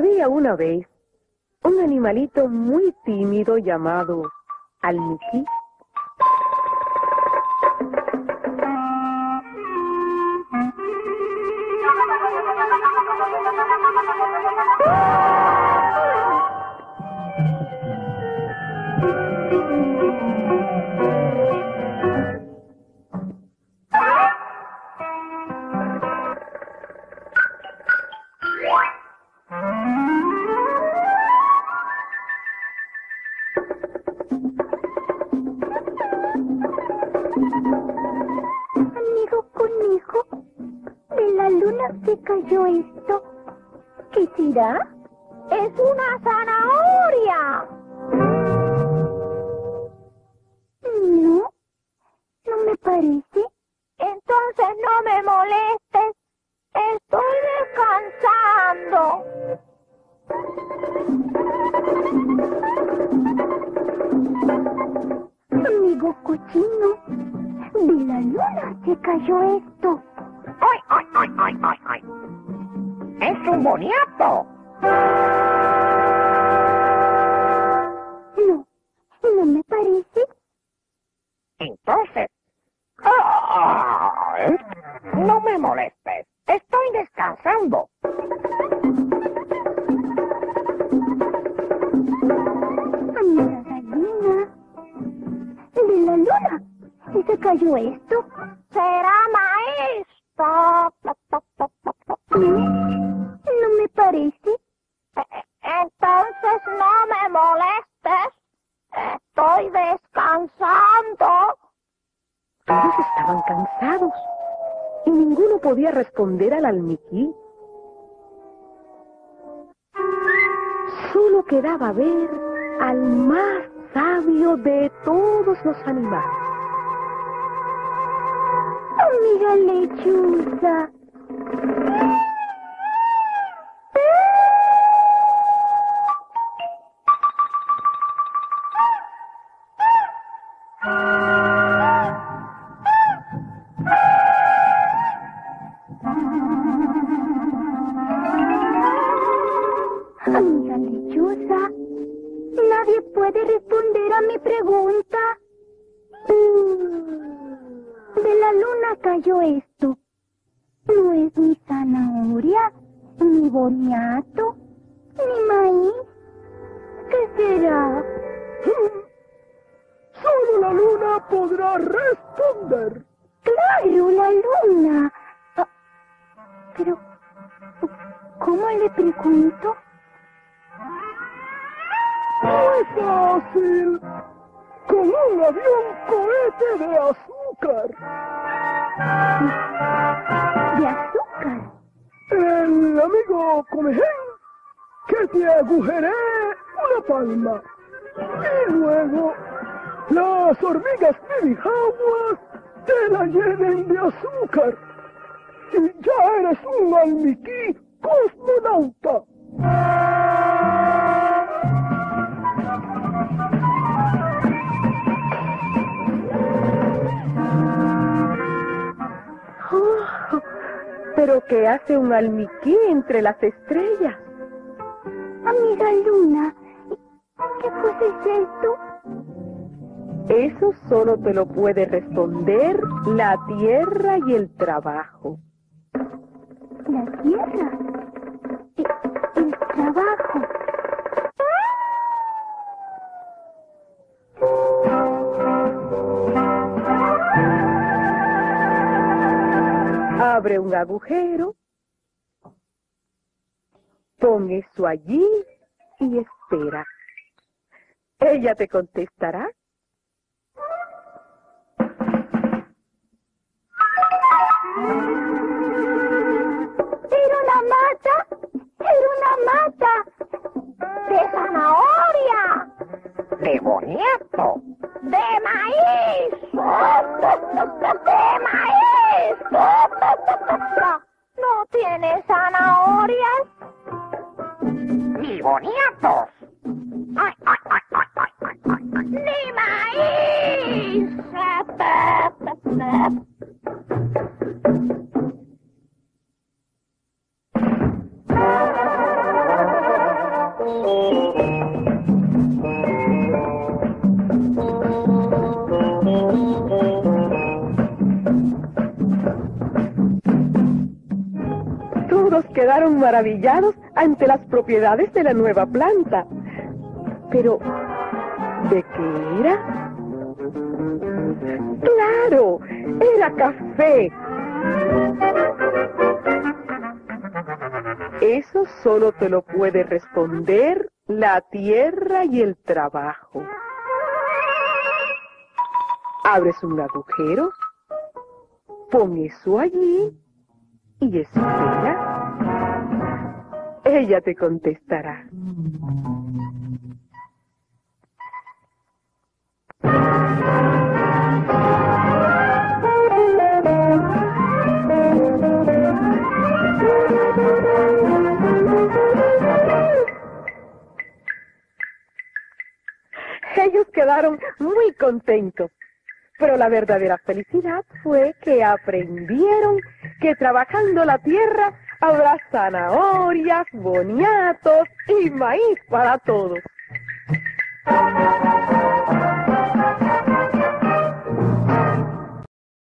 Había una vez un animalito muy tímido llamado almiquí. Cayó esto. ¿Qué será? ¡Es una zanahoria! No, no me parece. Entonces no me molestes. Estoy descansando. Amigo cochino, de la luna se cayó esto. ¡Ay, ay, ay, ay, boniato! No, no me parece. Entonces... No me molestes. Estoy descansando. Amiga gallina, de la luna se cayó esto. Será maíz. Ta, ta, ta, ta, ta, ta. No, no me parece. E- Entonces no me molestes. Estoy descansando. Todos estaban cansados y ninguno podía responder al almiquí. Solo quedaba ver al más sabio de todos los animales. Amiga lechuza. Amiga lechuza, nadie puede responder a mi pregunta. De la luna cayó esto. No es ni zanahoria, ni boniato, ni maíz. ¿Qué será? Solo la luna podrá responder. Claro, la luna. Ah, Pero, ¿cómo le pregunto? Fácil. Con un avión cohete de azúcar. De azúcar. El amigo Comején que te agujeré una palma. Y luego las hormigas pibijaguas te la llenen de azúcar. Y ya eres un almiquí cosmonauta. ¿Qué hace un almiquí entre las estrellas? Amiga luna, ¿qué cosa es esto? Eso solo te lo puede responder la tierra y el trabajo. La tierra. E- El trabajo. Agujero, pon eso allí y espera. Ella te contestará. No tiene zanahorias. ¡Ni boniatos! ¡Ay, ay, ay, ay, ay, ay, ay, ay! Ni maíz. Quedaron maravillados ante las propiedades de la nueva planta. Pero, ¿de qué era? ¡Claro! ¡Era café! Eso solo te lo puede responder la tierra y el trabajo. Abres un agujero, pon eso allí y espera. Ella te contestará. Ellos quedaron muy contentos. Pero la verdadera felicidad fue que aprendieron que trabajando la tierra habrá zanahorias, boniatos y maíz para todos.